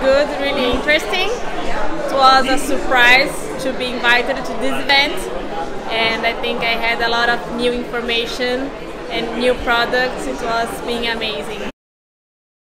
good, really interesting. It was a surprise to be invited to this event, and I think I had a lot of new information and new products. It was being amazing.